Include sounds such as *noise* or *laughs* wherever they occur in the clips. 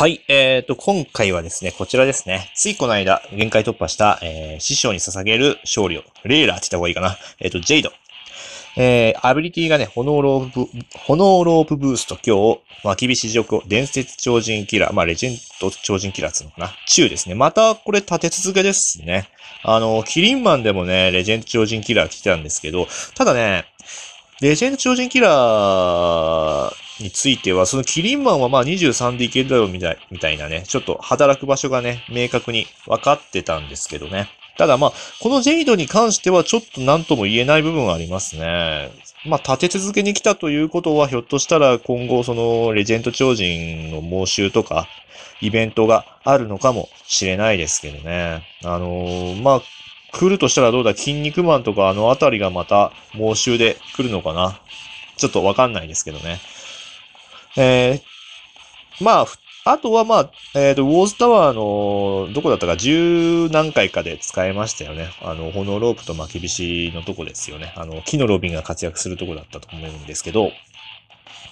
はい、えーと、今回はですね、こちらですね。ついこの間、限界突破した、えー、師匠に捧げる勝利を、レーラーって言った方がいいかな。えっ、と、ジェイド。えー、アビリティがね、炎ロープ、炎ロープブースト今日、まあ、厳しい状況、伝説超人キラー、まあ、レジェンド超人キラーってうのかな。中ですね。また、これ立て続けですね。あの、キリンマンでもね、レジェンド超人キラー来てたんですけど、ただね、レジェンド超人キラーについては、そのキリンマンはまあ23でいけるだろうみたいみたいなね、ちょっと働く場所がね、明確に分かってたんですけどね。ただまあ、このジェイドに関してはちょっと何とも言えない部分はありますね。まあ、立て続けに来たということは、ひょっとしたら今後そのレジェンド超人の募集とか、イベントがあるのかもしれないですけどね。あのー、まあ、来るとしたらどうだ？筋肉マンとかあのあたりがまた募集で来るのかな？ちょっとわかんないですけどね。えー、まあ、あとはまあ、えっ、ー、と、ウォーズタワーの、どこだったか、十何回かで使えましたよね。あの、炎ロープと巻き菱のとこですよね。あの、木のロビンが活躍するとこだったと思うんですけど、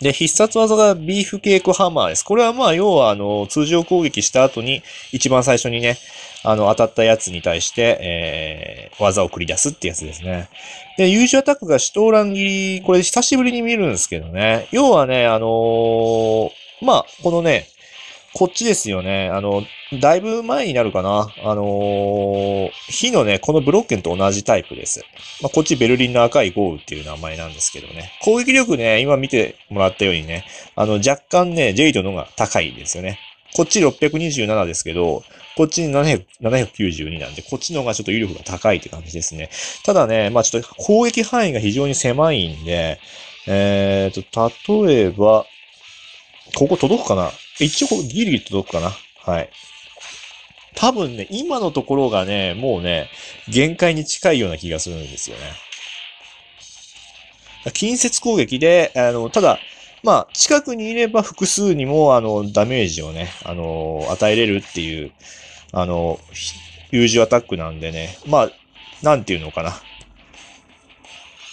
で、必殺技がビーフケークハンマーです。これはまあ、要は、あの、通常攻撃した後に、一番最初にね、あの、当たったやつに対して、えー、技を繰り出すってやつですね。で、優勝アタックが死闘乱切り、これ久しぶりに見るんですけどね。要はね、あのー、まあ、このね、こっちですよね。あの、だいぶ前になるかな。あのー、火のね、このブロッケンと同じタイプです。まあ、こっちベルリンの赤い豪雨っていう名前なんですけどね。攻撃力ね、今見てもらったようにね、あの、若干ね、ジェイドの方が高いですよね。こっち627ですけど、こっちに792なんで、こっちの方がちょっと威力が高いって感じですね。ただね、まあちょっと攻撃範囲が非常に狭いんで、えーと、例えば、ここ届くかな？一応ギリギリ届くかな？はい。多分ね、今のところがね、もうね、限界に近いような気がするんですよね。近接攻撃で、あの、ただ、まあ、近くにいれば複数にも、あの、ダメージをね、あの、与えれるっていう、あの、有事アタックなんでね、まあ、なんていうのかな。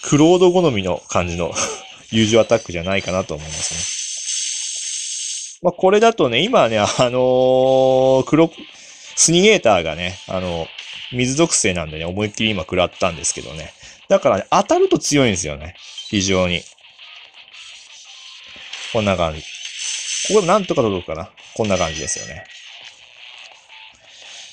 クロード好みの感じの *laughs* 有事アタックじゃないかなと思いますね。まあ、これだとね、今ね、あのー、黒、スニゲーターがね、あの、水属性なんでね、思いっきり今食らったんですけどね。だからね、当たると強いんですよね。非常に。こんな感じ。ここでもなんとか届くかな。こんな感じですよね。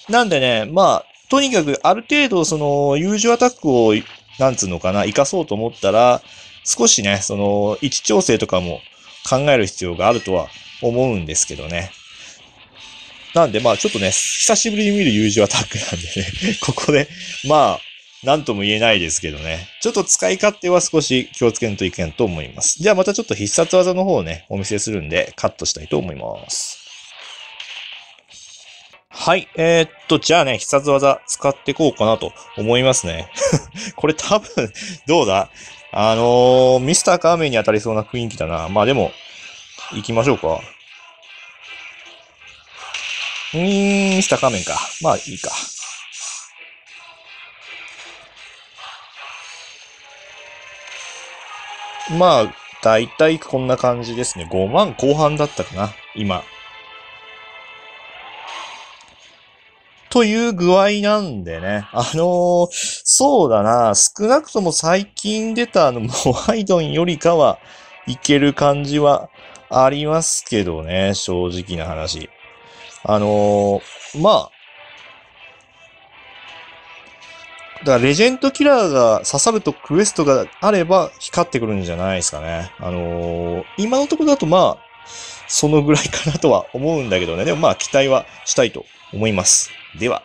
なんでね、まあ、とにかくある程度その、友情アタックを、なんつうのかな、活かそうと思ったら、少しね、その、位置調整とかも考える必要があるとは思うんですけどね。なんでまあちょっとね、久しぶりに見る友情アタックなんでね、ここで、まあ、なんとも言えないですけどね。ちょっと使い勝手は少し気をつけんといけんと思います。じゃあまたちょっと必殺技の方をね、お見せするんでカットしたいと思います。はい。えー、っと、じゃあね、必殺技使っていこうかなと思いますね。*laughs* これ多分、どうだ？あのー、ミスターカーメンに当たりそうな雰囲気だな。まあでも、行きましょうか。うーん、ミスターカーメンか。まあいいか。まあ、だいたいこんな感じですね。5万後半だったかな、今。という具合なんでね。あのー、そうだな。少なくとも最近出たあの、モアイドンよりかはいける感じはありますけどね。正直な話。あのー、まあ、だからレジェンドキラーが刺さるとクエストがあれば光ってくるんじゃないですかね。あのー、今のところだとまあ、そのぐらいかなとは思うんだけどね。でもまあ期待はしたいと思います。では。